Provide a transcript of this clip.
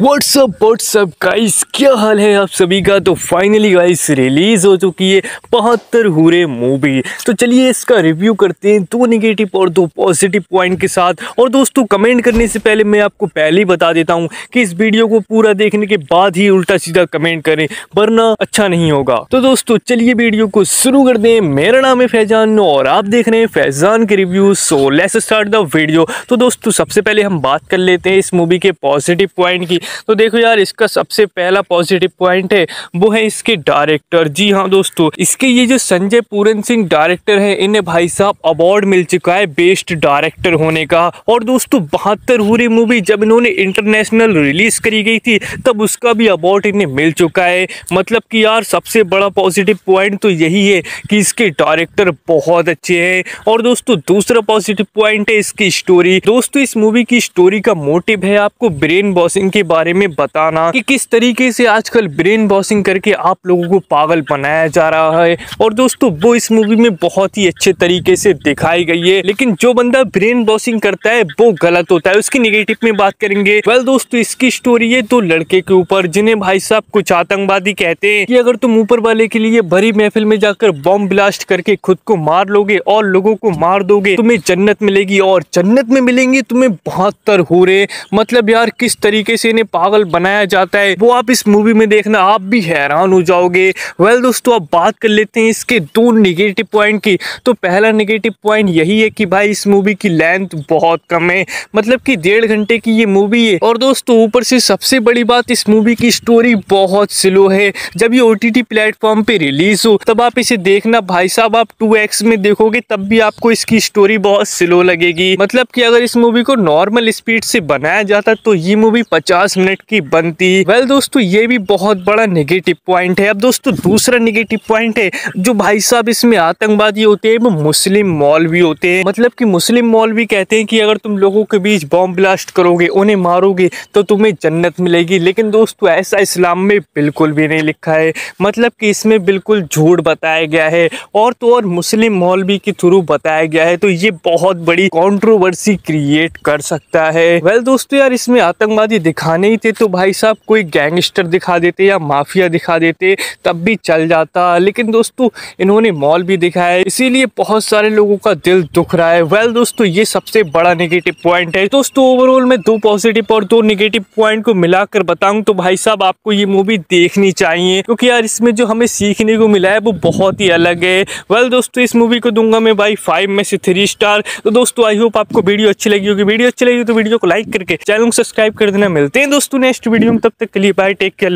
WhatsApp WhatsApp guys क्या हाल है आप सभी का? तो फाइनली गाइस रिलीज़ हो चुकी है बहत्तर हुरे मूवी तो चलिए इसका रिव्यू करते हैं दो नेगेटिव और दो पॉजिटिव पॉइंट के साथ। और दोस्तों कमेंट करने से पहले मैं आपको पहले ही बता देता हूँ कि इस वीडियो को पूरा देखने के बाद ही उल्टा सीधा कमेंट करें, वरना अच्छा नहीं होगा। तो दोस्तों, चलिए वीडियो को शुरू कर दें मेरा नाम है फैजान और आप देख रहे हैं फैजान के review so let's start the video तो दोस्तों, सबसे पहले हम बात कर लेते हैं इस मूवी के पॉजिटिव पॉइंट की। तो देखो यार, इसका सबसे पहला पॉजिटिव पॉइंट है, वो है इसके डायरेक्टर जी हाँ दोस्तों, इसके ये जो संजय पूरन सिंह डायरेक्टर है, इन्हें भाई साहब अवार्ड मिल चुका है बेस्ट डायरेक्टर होने का। और दोस्तों, बहत्तर हुरी मूवी जब इन्होंने इंटरनेशनल रिलीज़ करी गई थी, तब उसका भी अवार्ड इन्हें मिल चुका है। मतलब कि यार, सबसे बड़ा पॉजिटिव पॉइंट तो यही है कि इसके डायरेक्टर बहुत अच्छे हैं। और दोस्तों, दूसरा पॉजिटिव पॉइंट है इसकी स्टोरी दोस्तों, इस मूवी की स्टोरी का मोटिव है आपको ब्रेन बॉसिंग के बारे में बताना कि किस तरीके से आजकल ब्रेन वॉशिंग करके आप लोगों को पागल बनाया जा रहा है। और दोस्तों, वो इस मूवी में बहुत ही अच्छे तरीके से दिखाई गई है। लेकिन जो बंदा ब्रेन वॉशिंग करता है, वो गलत होता है। उसकी निगेटिव में बात करेंगे। वेल दोस्तों, इसकी स्टोरी है दो लड़के के ऊपर, जिन्हें भाई साहब कुछ आतंकवादी कहते हैं कि अगर तुम ऊपर वाले के लिए भरी महफिल में जाकर बॉम्ब ब्लास्ट करके खुद को मार लोगे और लोगों को मार दोगे, तुम्हें जन्नत मिलेगी। और जन्नत में मिलेंगी तुम्हें बहत्तर हो रहे मतलब यार, किस तरीके से इन्हें पागल बनाया जाता है। वो आप इस मूवी में देखना, आप भी हैरान हो जाओगे। वेल दोस्तों, अब बात कर लेते हैं इसके दो निगेटिव पॉइंट की। तो पहला निगेटिव पॉइंट यही है कि भाई, इस मूवी की लेंथ बहुत कम है। मतलब कि डेढ़ घंटे की ये मूवी है। और दोस्तों, ऊपर से सबसे बड़ी बात, इस मूवी की स्टोरी बहुत स्लो है। जब ये ओ प्लेटफॉर्म पे रिलीज़ हो, तब आप इसे देखना। भाई साहब, आप टू में देखोगे, तब भी आपको इसकी स्टोरी बहुत स्लो लगेगी। मतलब कि अगर इस मूवी को नॉर्मल स्पीड से बनाया जाता तो ये मूवी पचास मिनट की बनती। वेल दोस्तों, ये भी बहुत बड़ा नेगेटिव पॉइंट है। अब दोस्तों, दूसरा नेगेटिव पॉइंट है, जो भाई साहब इसमें आतंकवादी होते हैं, वो मुस्लिम मौलवी होते हैं। मतलब कि मुस्लिम मौलवी कहते हैं कि अगर तुम लोगों के बीच बॉम्ब ब्लास्ट करोगे, उन्हें मारोगे तो तुम्हें जन्नत मिलेगी। लेकिन दोस्तों, ऐसा इस्लाम में बिल्कुल भी नहीं लिखा है। मतलब कि इसमें बिल्कुल झूठ बताया गया है और तो और मुस्लिम मौलवी के थ्रू बताया गया है। तो ये बहुत बड़ी कॉन्ट्रोवर्सी क्रिएट कर सकता है। वेल दोस्तों, यार, इसमें आतंकवादी दिखाने ही थे तो भाई साहब कोई गैंगस्टर दिखा देते या माफिया दिखा देते, तब भी चल जाता। लेकिन दोस्तों, इन्होंने मॉल भी दिखाया इसीलिए बहुत सारे लोगों का दिल दुख रहा है। वेल दोस्तों, ये सबसे बड़ा नेगेटिव पॉइंट है। दोस्तों ओवरऑल में दो पॉजिटिव और दो नेगेटिव पॉइंट को मिलाकर बताऊँ तो भाई साहब, आपको ये मूवी देखनी चाहिए। क्योंकि यार, इसमें जो हमें सीखने को मिला है, वो बहुत ही अलग है। वेल दोस्तों, इस मूवी को दूँगा मैं भाई फाइव में से थ्री स्टार तो दोस्तों आई होप आपको वीडियो अच्छी लगी होगी। वीडियो अच्छी लगी तो वीडियो को लाइक करके चैनल को सब्सक्राइब कर देना। मिलते दोस्तों नेक्स्ट वीडियो में तब तक के लिए बाय टेक केयर